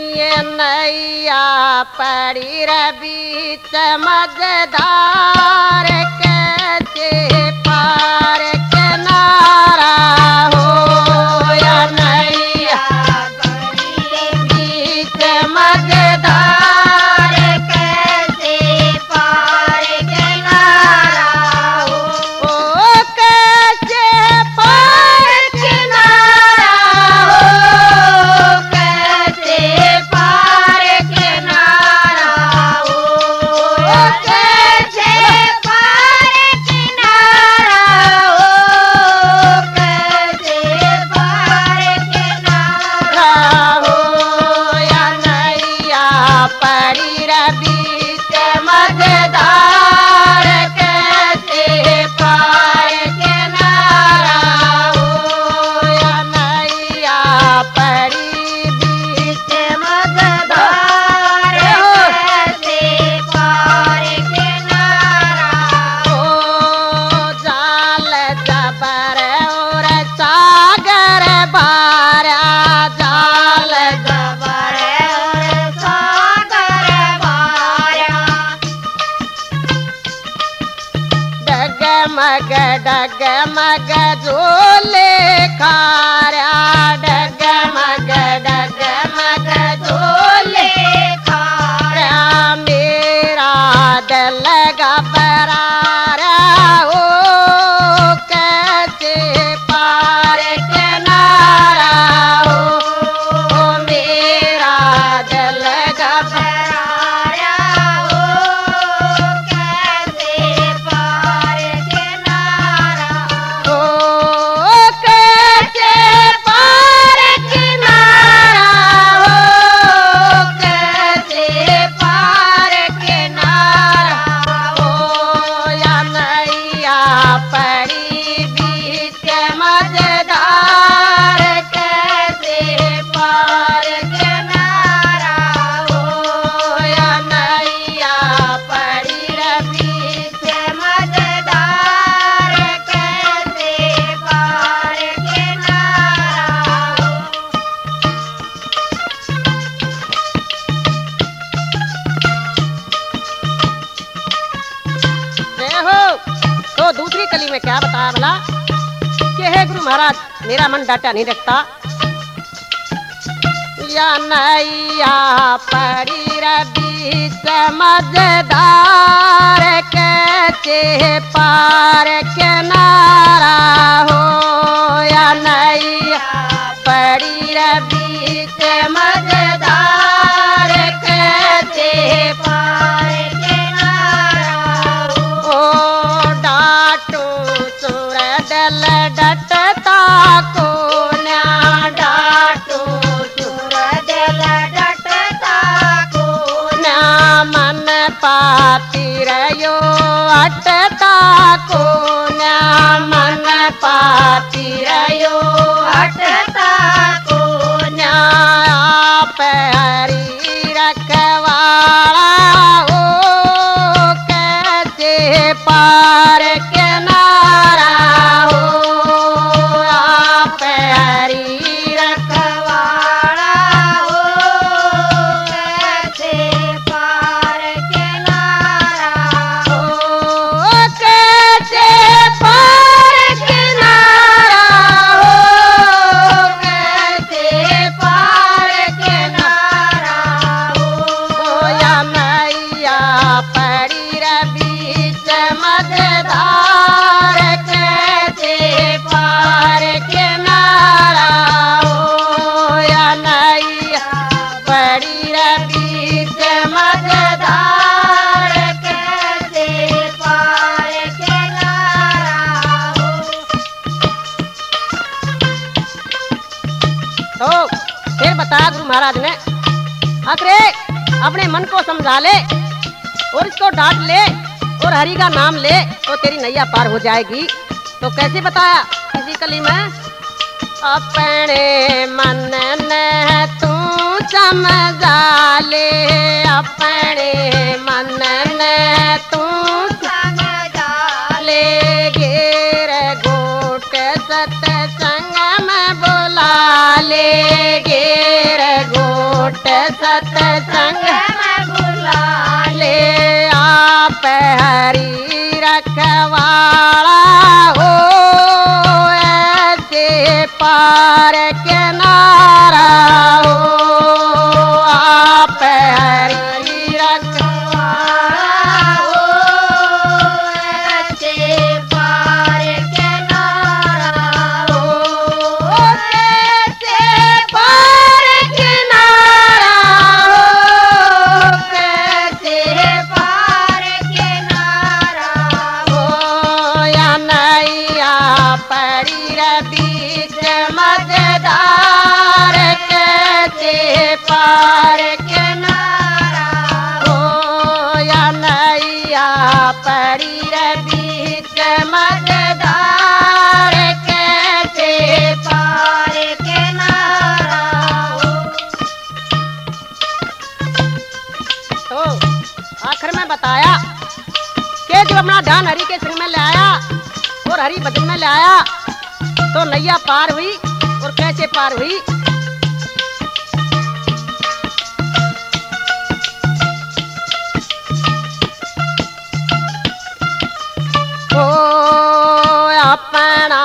नया परिरबी च के डगमग झोले खारा तो दूसरी कली में क्या बताया भला? कि हे गुरु महाराज? मेरा मन डाटा नहीं रखता। या नैया पड़ी बीच मजदार कैसे पार किनारा हो। या नैया पड़ी बीच मजदार कैसे पार किनारा ओ डाटो सुर डल अटता को न मन पाती रयो हटता को आप हरी रखवाड़ा हो? कैसे पार अपने मन को समझा ले और इसको डांट ले और हरि का नाम ले तो तेरी नैया पार हो जाएगी। तो कैसे बताया? फिजिकली कली में? अपने मन ने तू समझा ले, अपने मन ने सतसंग बोला आप हरी रखवाला हो ऐसे पार के नारा हो। तो आखिर में बताया कि जो अपना ध्यान हरी के सिंह में ले आया और हरी भजन में ले आया तो नैया पार हुई और कैसे पार हुई? ओ अपना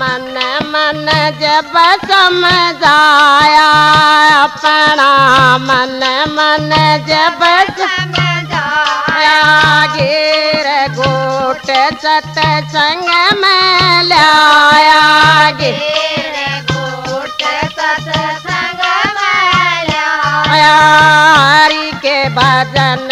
मन मन जब समझाया, अपना मन मन जब गिर गोट सतसंग में लाया गे गोट सतसंग में लाया के भजन